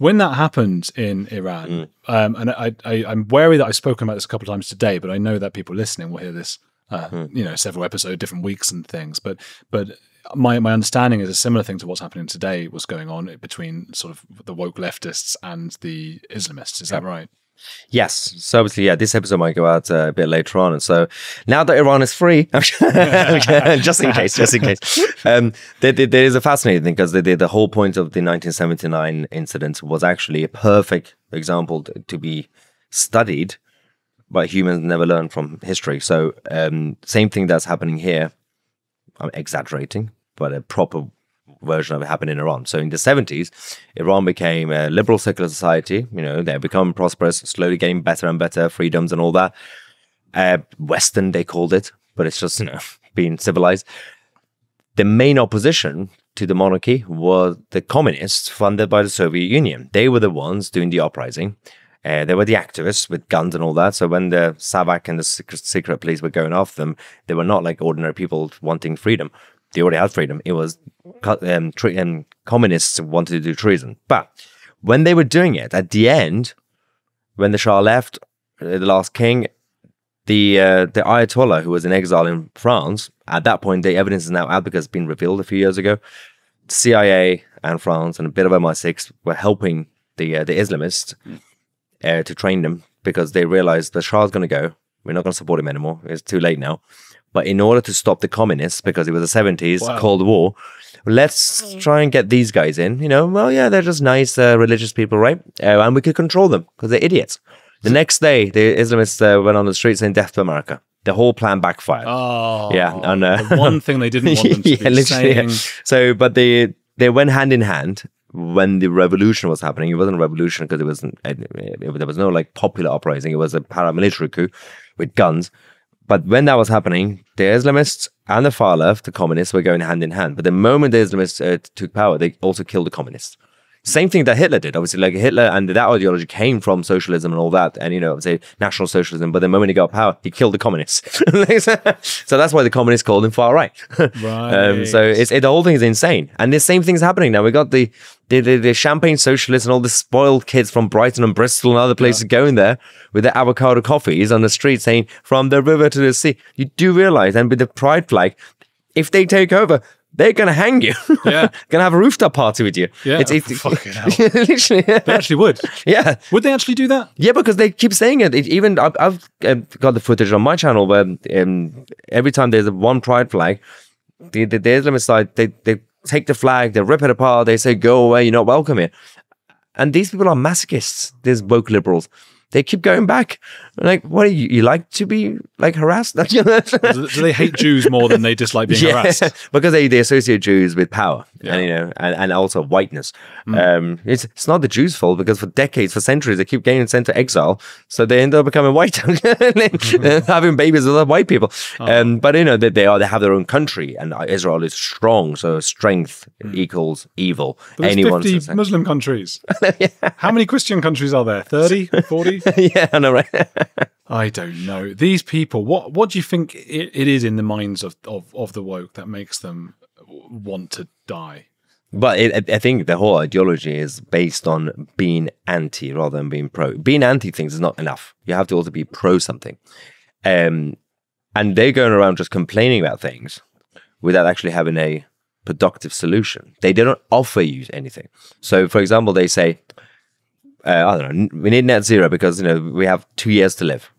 when that happened in Iran, Mm. um, and I, I, I'm wary that I've spoken about this a couple of times today, but I know that people listening will hear this, uh, Mm. you know, several episodes, different weeks and things. But but my my understanding is a similar thing to what's happening today was going on between sort of the woke leftists and the Islamists. Is that right? Yes. So obviously, yeah, this episode might go out uh, a bit later on. And so now that Iran is free, just in case, just in case, um, there, there- there is a fascinating thing because the, the, the whole point of the 1979 incident was actually a perfect example to be studied, but humans never learn from history. So um, same thing that's happening here. I'm exaggerating, but a proper version of it happened in Iran. So in the 70s, Iran became a liberal secular society. You know, they become prosperous, slowly getting better and better, freedoms and all that. Uh, Western, they called it, but it's just, you know, being civilized. The main opposition to the monarchy was the communists funded by the Soviet Union. They were the ones doing the uprising. Uh, they were the activists with guns and all that. So when the SAVAK and the secret, secret police were going after them, they were not like ordinary people wanting freedom. They already had freedom. It was um, tre- um, communists wanted to do treason. But when they were doing it, at the end, when the Shah left, uh, the last king, the uh, the Ayatollah who was in exile in France, at that point, the evidence is now out because it's been revealed a few years ago. CIA and France and a bit of MI6 were helping the uh, the Islamists uh, to train them because they realized the Shah's going to go. We're not going to support him anymore. It's too late now. But in order to stop the communists, because it was the 70s, Wow. Cold War, let's try and get these guys in. You know, well, yeah, they're just nice, uh, religious people, right? Uh, and we could control them because they're idiots. The next day, the Islamists uh, went on the streets saying death to America. The whole plan backfired. Oh, Yeah, and, uh, the one thing they didn't want them to yeah, be literally. saying. yeah. So, but they they went hand in hand when the revolution was happening. It wasn't a revolution because it wasn't. It, it- there was no like popular uprising. It was a paramilitary coup with guns. But when that was happening, the Islamists and the far left, the communists, were going hand in hand. But the moment the Islamists uh, took power, they also killed the communists. Same thing that Hitler did, obviously. Like Hitler and that ideology came from socialism and all that, and you know, say national socialism. But the moment he got power, he killed the communists. so that's why the communists called him far right. um, so it's it, the whole thing is insane, and the same thing's happening now. We got the the, the, the champagne socialists and all the spoiled kids from Brighton and Bristol and other places going there with their avocado coffees on the street saying "from the river to the sea." You do realize, and with the pride flag, if they take over. They're gonna hang you. Yeah. gonna have a rooftop party with you. Yeah, it's, it's fucking hell. literally. They actually would. Yeah, Would they actually do that? yeah, because they keep saying it. it even I've, I've um, got the footage on my channel where um, every time there's a one pride flag, the the, the Islamist side they they take the flag, they rip it apart, they say go away, you're not welcome here. And these people are masochists. These woke liberals. They keep going back. Like, what are you? You like to be like harassed? Do do they hate Jews more than they dislike being harassed? because they, they associate Jews with power, and you know, and, and also whiteness. Mm. Um, it's it's not the Jews' fault because for decades, for centuries, they keep getting sent to exile, so they end up becoming white, having babies with other white people. Oh. Um, but you know, they, they are they have their own country, and Israel is strong, so strength equals evil. Mm. But Anyone 50 Muslim countries. How many Christian countries are there? 30? 40? yeah, I know, right? I don't know. These people, what what do you think it, it is in the minds of, of, of the woke that makes them want to die? But it, I think the whole ideology is based on being anti rather than being pro. Being anti things is not enough. You have to also be pro something. Um, and they're going around just complaining about things without actually having a productive solution. They don't offer you anything. So, for example, they say, uh, I don't know, we need net zero because you know we have two years to live.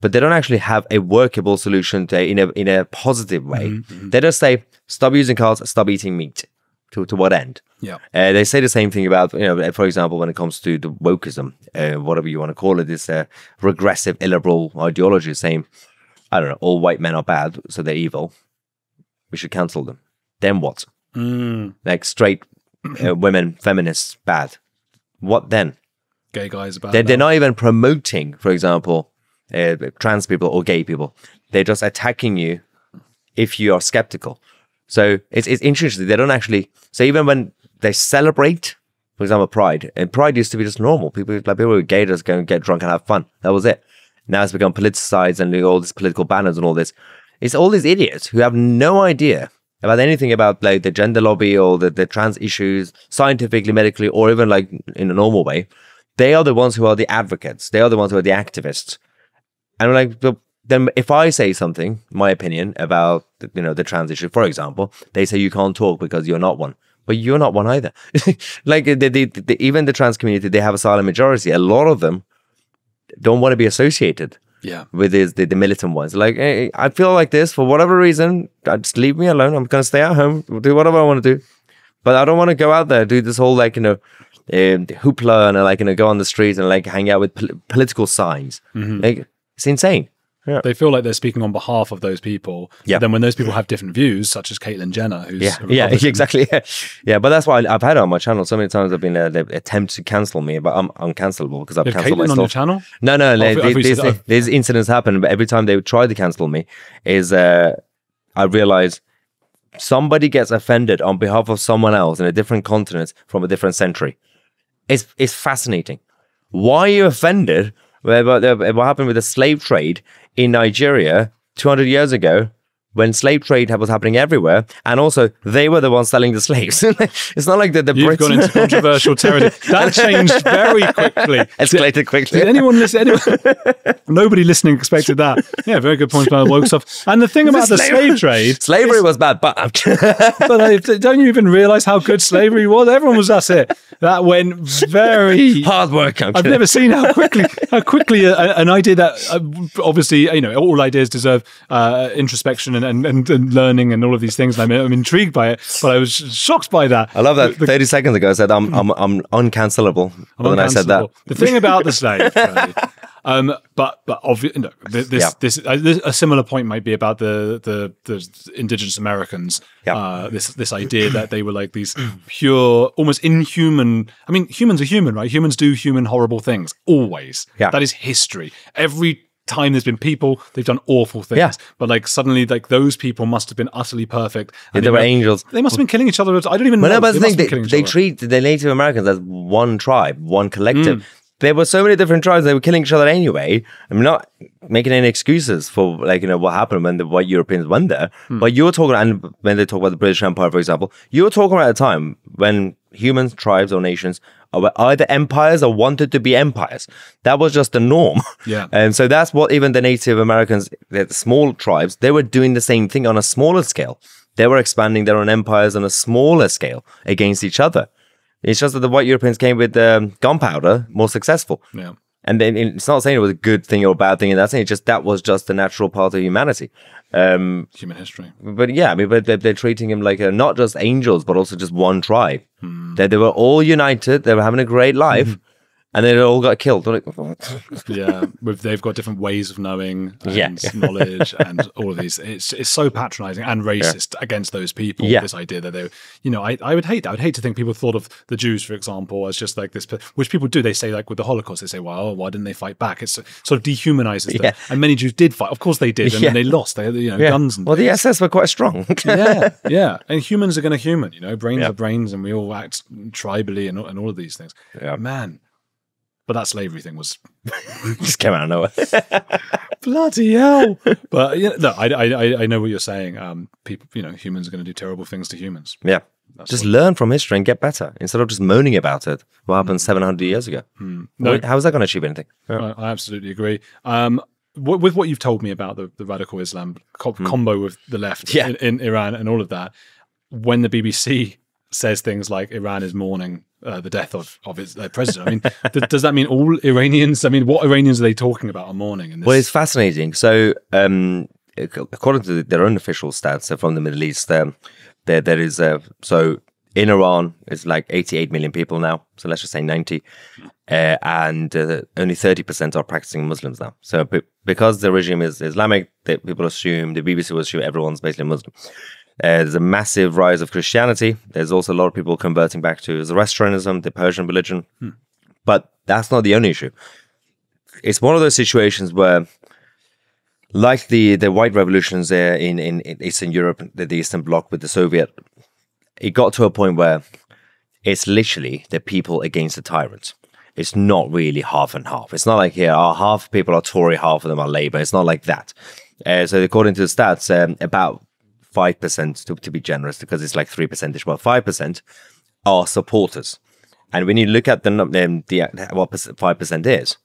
But they don't actually have a workable solution to in a in a positive way. They just say, stop using cars, stop eating meat. To, to what end? Yeah. Uh, they say the same thing about, you know, for example, when it comes to the wokeism, uh, whatever you want to call it, this uh, regressive illiberal ideology saying, I don't know, all white men are bad, so they're evil. We should cancel them. Then what? Mm, Like straight uh, women, feminists, bad. What then? gay guys about They're, they're not even promoting, for example, uh, trans people or gay people. They're just attacking you if you are skeptical. So it's, it's interesting. They don't actually. So even when they celebrate, for example, Pride, and Pride used to be just normal. People like people were gay just go and get drunk and have fun. That was it. Now it's become politicized and all these political banners and all this. It's all these idiots who have no idea about anything about like the gender lobby or the, the trans issues, scientifically, medically, or even like in a normal way, they are the ones who are the advocates. They are the ones who are the activists. And like, then if I say something, my opinion about you know the trans issue, for example, they say you can't talk because you're not one. But you're not one either. like even the trans community, they have a silent majority. A lot of them don't want to be associated Yeah. with this, the, the militant ones. Like, hey, I feel like this for whatever reason. Just leave me alone. I'm gonna stay at home, do whatever I want to do. But I don't want to go out there do this whole like you know um, hoopla and like you know go on the streets and like hang out with pol- political signs. Mm-hmm. Like it's insane. They feel like they're speaking on behalf of those people. Yeah. Then when those people have different views, such as Caitlyn Jenner, who's Yeah, yeah, exactly. Yeah. yeah, but that's why I've had it on my channel so many times. I've been uh, they attempt to cancel me, but I'm uncancelable because I've cancelled Caitlyn on your channel? No, no, I no. thought- I thought you these, said- oh. these incidents happen, but every time they try to cancel me, is uh, I realize somebody gets offended on behalf of someone else in a different continent from a different century. It's it's fascinating. Why are you offended what happened with the slave trade in Nigeria 200 years ago? When slave trade was happening everywhere, and also they were the ones selling the slaves. it's not like the, the You've Brits gone into controversial territory. That changed very quickly. escalated quickly. Did anyone listen? Anyone, nobody listening expected that. Yeah, very good point about the woke stuff. And the thing about the slave trade, Slavery was bad, but but I, don't you even realize how good slavery was? Everyone was. That's it. That went very. hard work. I've kidding. never seen how quickly how quickly a, an idea that uh, obviously you know all ideas deserve uh, introspection and, and, and, and learning and all of these things. And I'm, I'm intrigued by it, but I was shocked by that. I love that. The- 30 seconds ago, I said I'm I'm I'm uncancelable. But then I said that. uncancelable. The thing about the slave, trade, um, but but obviously, no, this Yeah. this, uh, this a similar point might be about the the, the indigenous Americans. Yeah. Uh, this this idea that they were like these pure, almost inhuman. I mean, humans are human, right? Humans do human horrible things always. Yeah. that is history. Every time there's been people, they've done awful things. Yeah. But like suddenly, like those people must have been utterly perfect. and they were angels. They must have been killing each other. I don't even But know. no, but They the thing, they, they treat the Native Americans as one tribe, one collective. Mm. There were so many different tribes. They were killing each other anyway. I'm not making any excuses for like you know what happened when the white Europeans went there. Hmm. But you're talking, and when they talk about the British Empire, for example, you're talking about a time when humans, tribes, or nations were either empires or wanted to be empires. That was just the norm. Yeah. And so that's what even the Native Americans, the small tribes, they were doing the same thing on a smaller scale. They were expanding their own empires on a smaller scale against each other. It's just that the white Europeans came with um, gunpowder more successful. Yeah. And then it's not saying it was a good thing or a bad thing in that sense. It's just that was just the natural part of humanity. Um, Human history. but yeah, I mean, but they're, they're treating him like not just angels, but also just one tribe. That they were all united. They were having a great life, and they all got killed. Like, yeah, with they've got different ways of knowing and Yeah. knowledge and all of these. It's it's so patronising and racist against those people. Yeah. This idea that they, you know, I, I would hate that. I would hate to think people thought of the Jews, for example, as just like this, which people do. They say like with the Holocaust, they say, well, why didn't they fight back? It's sort of dehumanizes them. Yeah. And many Jews did fight. Of course they did, and Yeah. then they lost. They had you know yeah. guns and well, the SS were quite strong. yeah, yeah. And humans are going to human, you know, brains Yeah. are brains, and we all act tribally and, and all of these things. Yeah. Man. But that slavery thing was just came out of nowhere. bloody hell. but yeah, no, I, I, I know what you're saying. Um, people, you know, humans are going to do terrible things to humans. yeah. just learn from history and get better instead of just moaning about it. What happened 700 years ago? No. Wait, How is that going to achieve anything? I, I absolutely agree. Um, with what you've told me about the, the radical Islam co- combo with the left. Yeah. in, in Iran and all of that, when the BBC says things like Iran is mourning uh, the death of, of its president, I mean, th- does that mean all Iranians? I mean, what Iranians are they talking about are mourning? Well, it's fascinating. So, um, according to their own official stats from the Middle East, um, there there is uh, so in Iran it's like 88 million people now. So let's just say 90, uh, and uh, only 30 percent are practicing Muslims now. So be- because the regime is Islamic, that people assume the BBC will assume everyone's basically Muslim. Uh, there's a massive rise of Christianity. There's also a lot of people converting back to Zoroastrianism, the Persian religion. But that's not the only issue. It's one of those situations where like the the white revolutions there in, in, in Eastern Europe, the, the Eastern Bloc with the Soviet, it got to a point where it's literally the people against the tyrant. It's not really half and half. It's not like here, oh, half people are Tory, half of them are Labour. It's not like that. Uh, so according to the stats, um, about five percent to, to be generous because it's like three percentage, well, five percent are supporters. And when you look at the um, the what five percent is,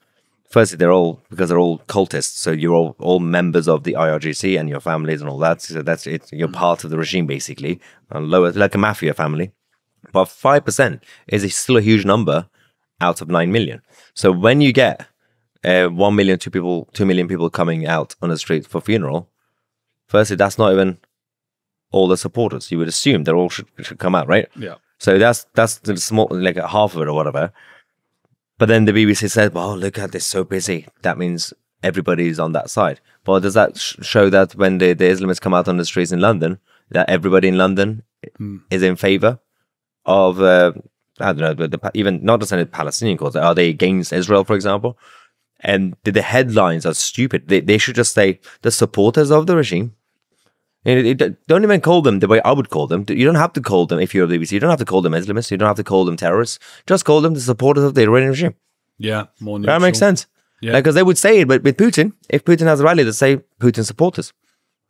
firstly they're all because they're all cultists, so you're all, all members of the IRGC and your families and all that. So that's it. You're part of the regime basically, and lower like a mafia family. But five percent is a, still a huge number out of nine million. So when you get uh, one million, two people, two million people coming out on the street for funeral, firstly that's not even all the supporters. You would assume they all should, should come out, right? Yeah. So that's that's the small like half of it or whatever. But then the BBC said, "Well, look at this, so busy. That means everybody's on that side." But does that sh- show that when the, the Islamists come out on the streets in London, that everybody in London Hmm. is in favour of uh, I don't know, the, the, even not just the Palestinian cause. Are they against Israel, for example? And the, the headlines are stupid. They, they should just say the supporters of the regime. And it, it- don't even call them the way I would call them. You don't have to call them if you're the BBC. You don't have to call them Islamists. You don't have to call them terrorists. Just call them the supporters of the Iranian regime. Yeah. More That makes sense. Yeah. Because they would say it, but with Putin, if Putin has a rally, they say Putin supporters.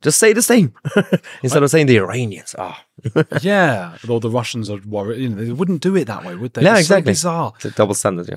Just say the same instead of saying the Iranians. Ah, Yeah. Although the Russians are worried, you know, they wouldn't do it that way, would they? Yeah, It's so exactly. bizarre. it's a double standard. Yeah.